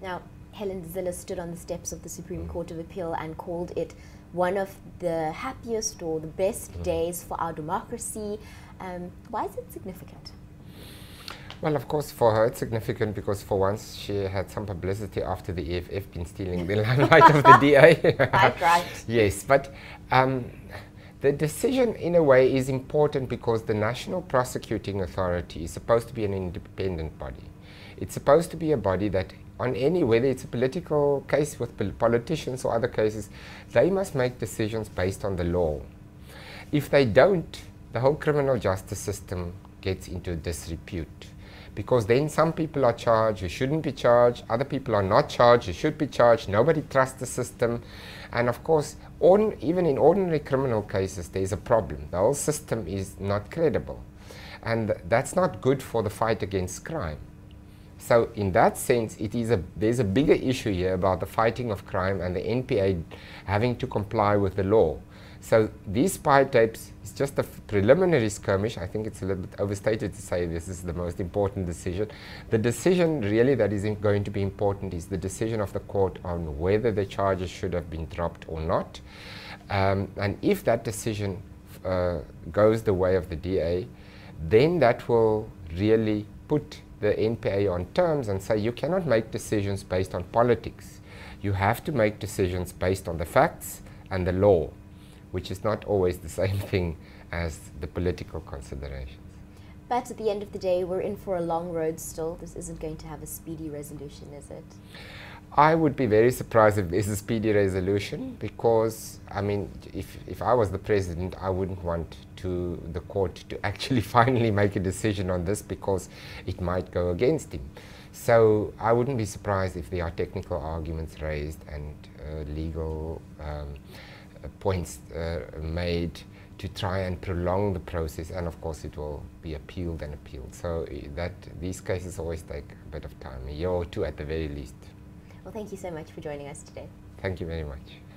Now, Helen Zille stood on the steps of the Supreme Court of Appeal and called it one of the happiest or the best mm. days for our democracy. Um, why is it significant? Well, of course, for her it's significant because for once she had some publicity after the EFF been stealing the limelight of the DA. right, right. Yes, but um, the decision in a way is important because the National Prosecuting Authority is supposed to be an independent body. It's supposed to be a body that on any, whether it's a political case with politicians or other cases, they must make decisions based on the law. If they don't, the whole criminal justice system gets into disrepute because then some people are charged who shouldn't be charged, other people are not charged who should be charged, nobody trusts the system. And of course, on, even in ordinary criminal cases, there's a problem. The whole system is not credible. And that's not good for the fight against crime. So in that sense, it is a, there's a bigger issue here about the fighting of crime and the NPA having to comply with the law. So these spy tapes is just a preliminary skirmish. I think it's a little bit overstated to say this is the most important decision. The decision really that is going to be important is the decision of the court on whether the charges should have been dropped or not. Um, and if that decision uh, goes the way of the DA, then that will really put the NPA on terms and say you cannot make decisions based on politics. You have to make decisions based on the facts and the law which is not always the same thing as the political considerations. But at the end of the day, we're in for a long road still. This isn't going to have a speedy resolution, is it? I would be very surprised if there's a speedy resolution because, I mean, if, if I was the president, I wouldn't want to the court to actually finally make a decision on this because it might go against him. So I wouldn't be surprised if there are technical arguments raised and uh, legal um, points uh, made to try and prolong the process and of course it will be appealed and appealed. So that these cases always take a bit of time, a year or two at the very least. Well thank you so much for joining us today. Thank you very much.